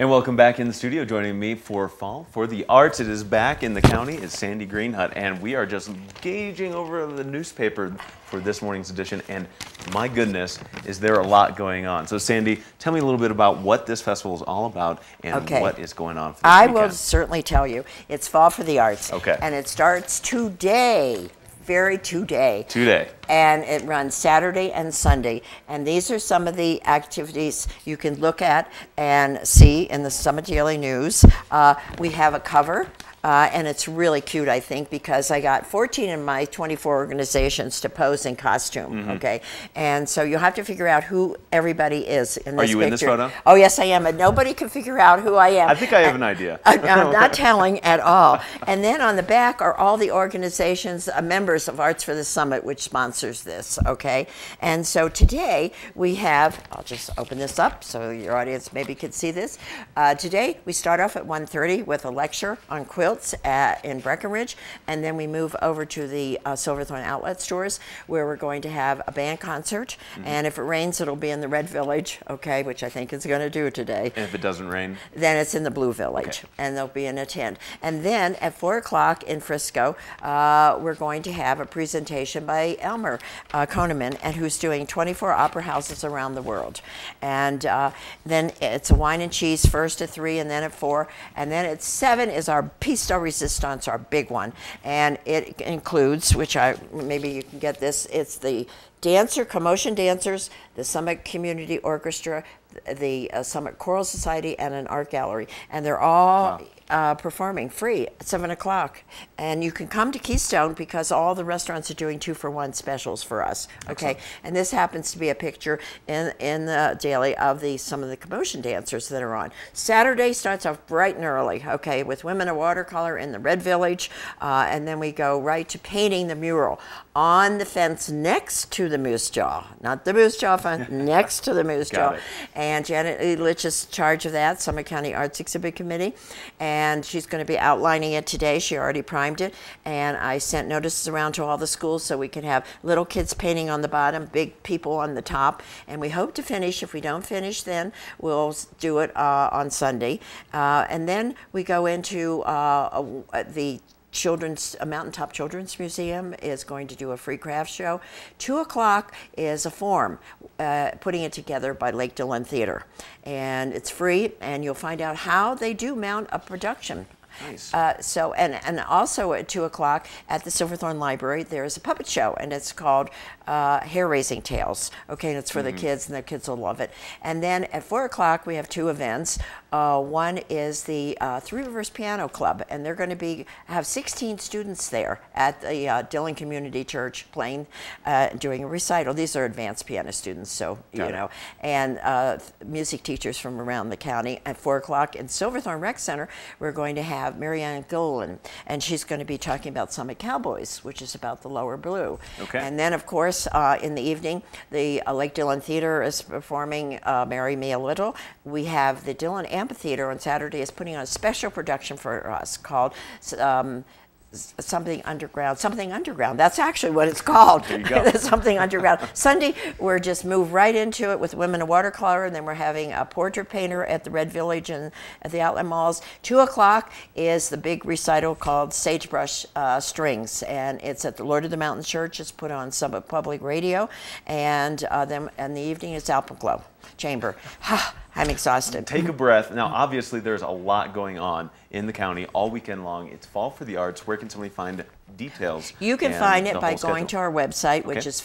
And welcome back in the studio. Joining me for Fall for the Arts, it is back in the county, is Sandy Greenhut, and we are just gauging over the newspaper for this morning's edition. And my goodness, is there a lot going on? So, Sandy, tell me a little bit about what this festival is all about and Okay. what is going on. I weekend. will certainly tell you. It's Fall for the Arts. Okay. And it starts today, very today. Today. And it runs Saturday and Sunday. And these are some of the activities you can look at and see in the Summit Daily News. Uh, we have a cover. Uh, and it's really cute, I think, because I got 14 of my 24 organizations to pose in costume. Mm-hmm. Okay, and so you'll have to figure out who everybody is in this Are you in this picture. photo? Oh yes, I am, and nobody can figure out who I am. I think I have an idea. I- I'm not telling at all. And then on the back are all the organizations, uh, members of Arts for the Summit, which sponsors this, okay? And so today we have, I'll just open this up so your audience maybe can see this. Uh, today we start off at 1.30 with a lecture on quilts at, in Breckenridge, and then we move over to the uh, Silverthorne outlet stores where we're going to have a band concert. And if it rains, it'll be in the Red Village, okay, which I think it's going to do today And if it doesn't rain, then it's in the Blue Village, Okay. and there'll be an tent. And then at four o'clock in Frisco, uh, we're going to have a presentation by Elmer uh, Koneman, and who's doing 24 opera houses around the world. And uh, then it's a wine and cheese first at three, and then at four, and then at seven is our Piece de Resistance, our big one, and it includes, which I maybe you can get this. It's the dancer, commotion dancers, the Summit Community Orchestra, the uh, Summit Choral Society, and an art gallery, and they're all uh, performing free at seven o'clock. And you can come to Keystone because all the restaurants are doing two for one specials for us. Okay, and this happens to be a picture in in the daily of the some of the commotion dancers that are on. Saturday starts off bright and early. Okay, with women of watercolor in the Red Village, uh, and then we go right to painting the mural on the fence next to the Moose Jaw, not the Moose Jaw fence, next to the Moose Jaw. it. And Janet Elich is in charge of that, Summit County Arts Exhibit Committee. And she's going to be outlining it today. She already primed it. And I sent notices around to all the schools so we can have little kids painting on the bottom, big people on the top. And we hope to finish. If we don't finish, then we'll do it uh, on Sunday. Uh, and then we go into uh, the Children's Mountaintop Children's Museum is going to do a free craft show. Two o'clock is a form, uh, putting it together by Lake Dillon Theater, and it's free. And you'll find out how they do mount a production. Nice. Uh, so and and also at two o'clock at the Silverthorne Library there is a puppet show and it's called uh, Hair Raising Tales. Okay, and it's for the kids and the kids will love it. And then at four o'clock we have two events. Uh, one is the uh, Three Rivers Piano Club, and they're going to be have 16 students there at the uh, Dillon Community Church playing, uh, doing a recital. These are advanced piano students, so Got you it. know, and uh, music teachers from around the county. At four o'clock in Silverthorne Rec Center, we're going to have Marianne Golan, and she's going to be talking about Summit Cowboys, which is about the lower blue. Okay. And then, of course, uh, in the evening, the uh, Lake Dillon Theater is performing uh, "Marry Me a Little." We have the Dillon Amphitheater on Saturday is putting on a special production for us called. Um, Something underground, something underground. That's actually what it's called. There you go. something underground. Sunday, we're just move right into it with Women of Watercolor, and then we're having a portrait painter at the Red Village and at the outlet malls. Two o'clock is the big recital called Sagebrush uh, Strings, and it's at the Lord of the Mountain Church. It's put on Summit Public Radio, and uh, then in the evening it's Alpenglow Chamber. I'm exhausted. take a breath. Now, obviously, there's a lot going on in the county all weekend long. It's Fall for the Arts. Where can somebody find details? You can find it by going to our website, which Okay. is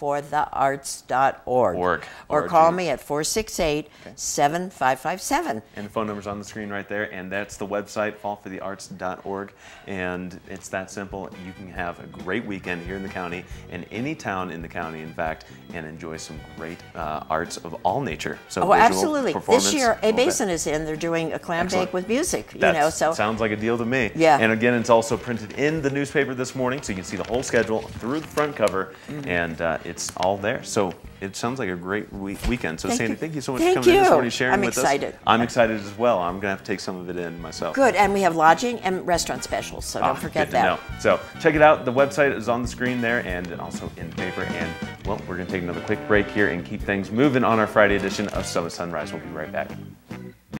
fallforthearts.org. Org. Or call me at 468 7557. And the phone number's on the screen right there, and that's the website, fallforthearts.org. And it's that simple. You can have a great weekend here in the county, and any town in the county, in fact, and enjoy some great uh, arts of all nature. So Oh, absolutely. This year, A. Basin is in. They're doing a clam Excellent. bake with music, you know, so. sounds like a deal to me. Yeah. And again, it's also printed in the newspaper this morning, so you can see the whole schedule through the front cover, Mm-hmm. and uh, it's all there. So it sounds like a great week- weekend. So Thank Sandy, you. thank you so much Thank for coming in this you. morning, sharing I'm with excited. us. I'm excited as well. I'm gonna have to take some of it in myself. Good, and we have lodging and restaurant specials, so Ah, don't forget good to that. know. So check it out. The website is on the screen there and also in paper. And well, we're going to take another quick break here and keep things moving on our Friday edition of Summit Sunrise. We'll be right back.